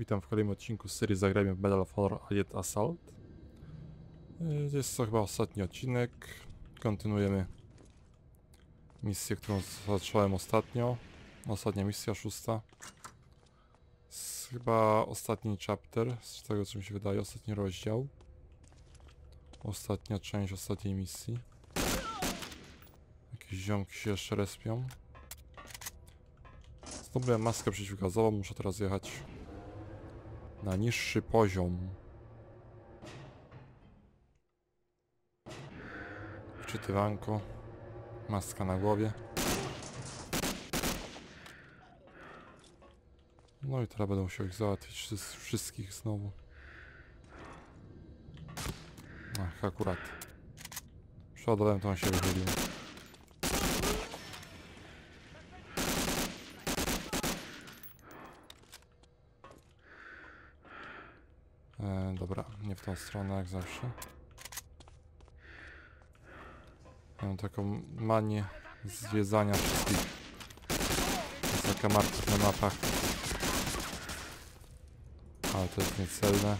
Witam w kolejnym odcinku z serii Zagrajmy Medal of Honor Allied Assault. Yy, Jest to chyba ostatni odcinek. Kontynuujemy misję, którą zacząłem ostatnio. Ostatnia misja, szósta. S- Chyba ostatni chapter, z tego co mi się wydaje, ostatni rozdział. Ostatnia część ostatniej misji. Jakieś ziomki się jeszcze respią. Zdobyłem maskę przeciwgazową, muszę teraz jechać na niższy poziom. Wczytywanko. Maska na głowie. No i teraz będę musiał ich załatwić wszys- wszystkich znowu. Ach, akurat. Przeładowałem, to on się wychylił. Dobra, nie w tą stronę jak zawsze. Mam taką manię zwiedzania wszystkich zakamarków na mapach. Ale to jest niecelne.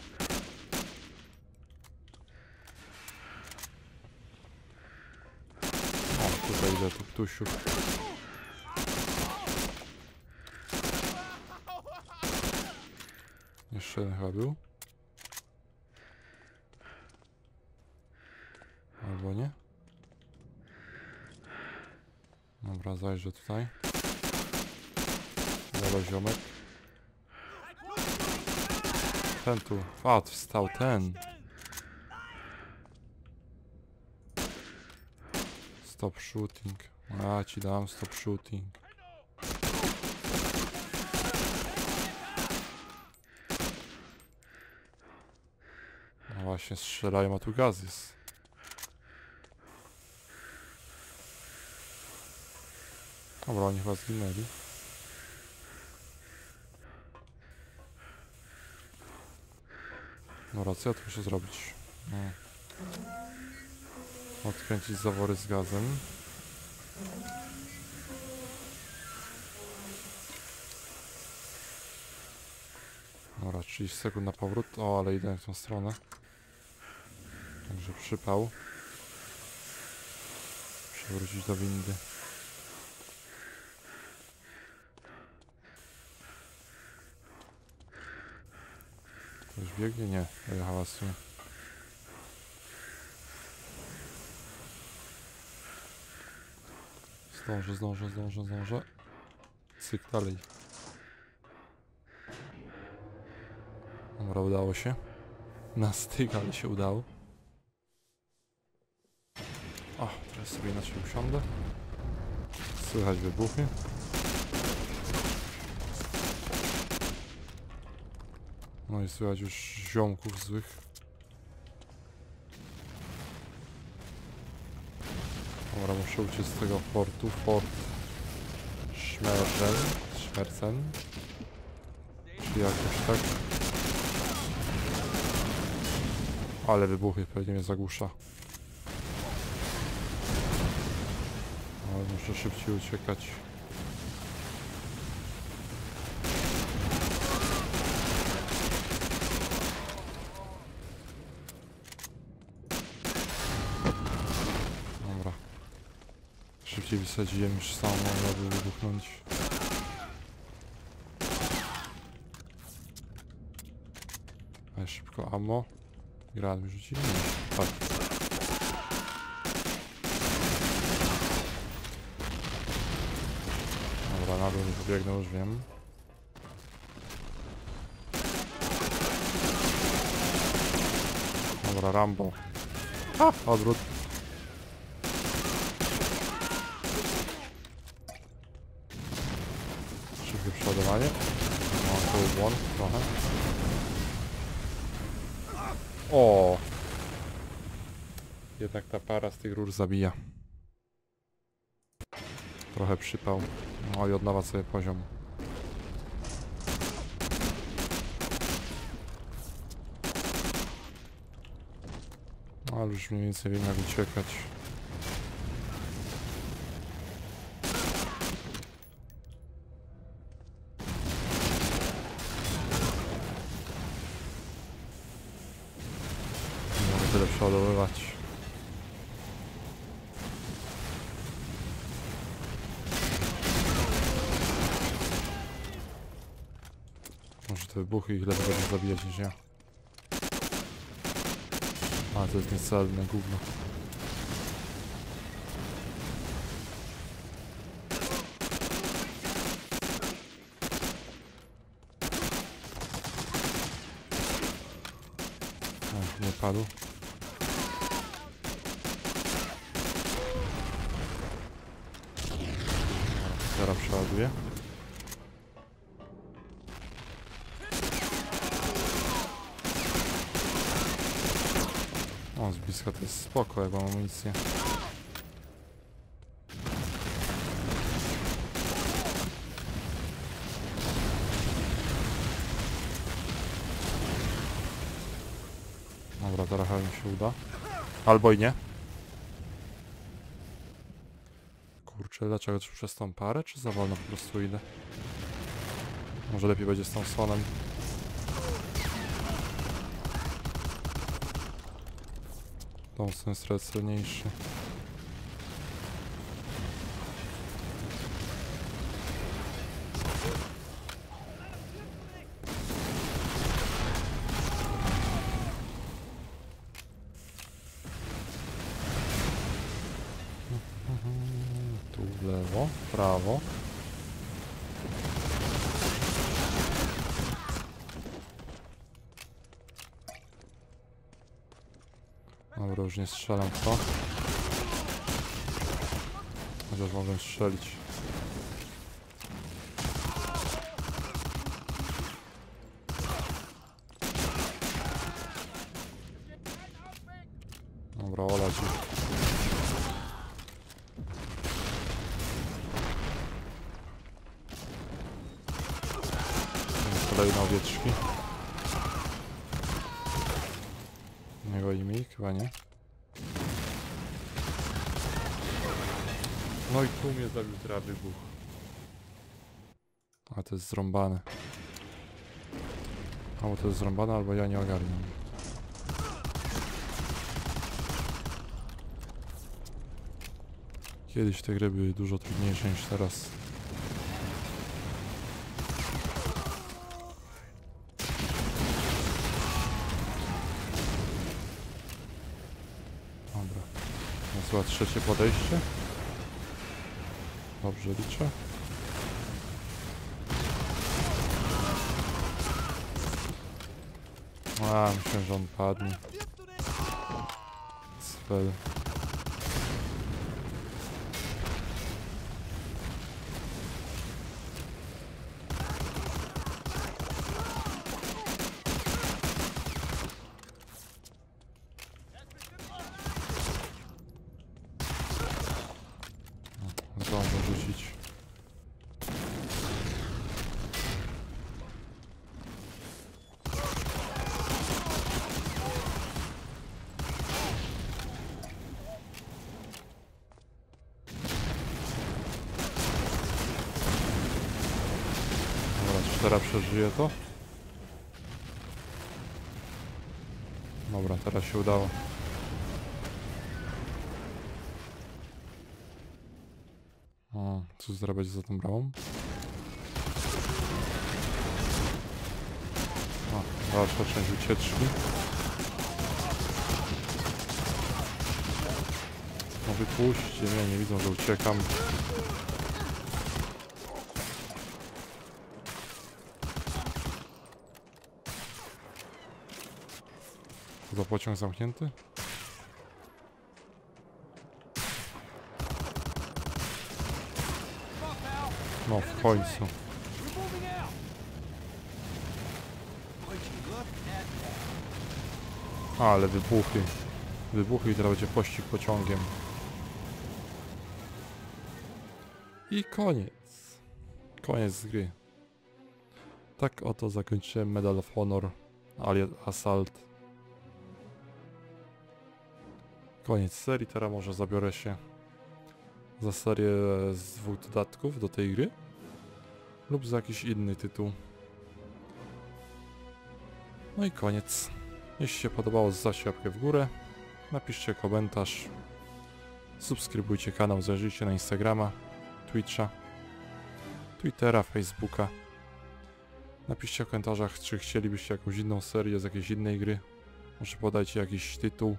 O, tutaj idę tu ptusiu. Jeszcze jeden chyba był. Albo nie? Dobra, zajrzę tutaj. Dobra, ziomek. Ten tu. A, tu stał ten. Stop shooting. A, ci dam stop shooting. No właśnie, strzelają, a tu gaz jest. Dobra, oni chyba zginęli. Dobra, co ja tu muszę zrobić? No. Odkręcić zawory z gazem. Dobra, 30 sekund na powrót. O, ale idę w tą stronę. Także przypał. Przewrócić do windy. Biegnie? Nie, dojechała w sumie. Zdążę, zdążę, zdążę, zdążę. Cyk, dalej. Dobra, udało się. Na styk, ale się udało. O, teraz sobie inaczej usiądę. Słychać wybuchy. No i słychać już ziomków złych. Dobra, muszę uciec z tego fortu. Fort Schmerzen. Schmerzen. Czy jakoś tak. Ale wybuchy pewnie mnie zagłusza. Ale muszę szybciej uciekać. Dobra. Szybciej wysadziłem już sam mogłaby wybuchnąć. Ale szybko ammo. Granat mi rzucili? Dobra, na dół nie pobiegnę, już wiem. Dobra, Rambo. A, odwrót. Szybkie przeładowanie. No, to był błąd trochę. O! Jednak ta para z tych rur zabija. Trochę przypał. No i od nowa sobie poziom. No, ale już mniej więcej wiem jak uciekać. Przeładowywać. Może te wybuchy ich lepiej będą zabijać niż ja. A, to jest niecelne gówno. Padł. Teraz przeładuję. O, z bliska to jest spoko, jak mam amunicję. Dobra, teraz chyba mi się uda. Albo i nie. Kurczę, dlaczego czy przez tą parę, czy za wolno po prostu idę? Może lepiej będzie z tą. Tą sens jest silniejszy. Tu w lewo, prawo. Dobra, już nie strzelam to. Chociaż mogę strzelić. Dobra, olać ich. Kolejne owieczki. Nie goni mi? Chyba nie. No i tu mnie zabił teraz wybuch. A to jest zrąbane. Albo to jest zrąbane, albo ja nie ogarniam. Kiedyś te gry były dużo trudniejsze niż teraz. Dobra. Chyba trzecie podejście. Dobrze liczę. A, myślę, że on padnie. Cfel. Zdążę rzucić. Dobra, czy teraz przeżyję to? Dobra, teraz się udało. O, co zrobić za tą bramą? O, dalsza część ucieczki. No wypuśćcie mnie, nie widzą, że uciekam. Za pociąg zamknięty? No w końcu. Ale wybuchy. Wybuchy i teraz będzie pościg pociągiem. I koniec. Koniec gry. Tak oto zakończyłem Medal of Honor Allied Assault. Koniec serii, teraz może zabiorę się za serię z dwóch dodatków do tej gry lub za jakiś inny tytuł. No i koniec. Jeśli się podobało, zaś łapkę w górę. napiszcie komentarz, subskrybujcie kanał, zajrzyjcie na Instagrama, Twitcha, Twittera, Facebooka. Napiszcie w komentarzach, czy chcielibyście jakąś inną serię z jakiejś innej gry. Może podajcie jakiś tytuł,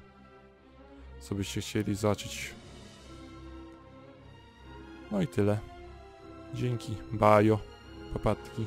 co byście chcieli zobaczyć. No i tyle. Dzięki. Bajo. Papatki.